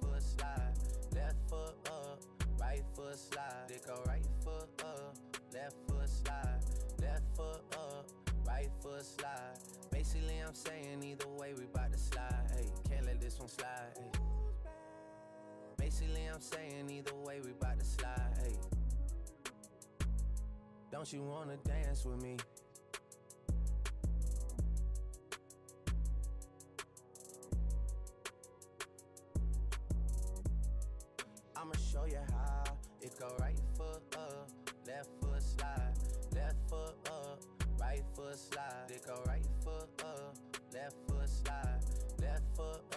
foot slide, left foot up, right foot slide. It go right foot up, left foot slide, left foot up, right foot slide. Basically, I'm saying either way, we bout to slide. Hey, can't let this one slide. Basically, I'm saying either way, we bout to slide. Hey. Don't you wanna dance with me? Show you how. It go right foot up, left foot slide, left foot up, right foot slide. It go right foot up, left foot slide, left foot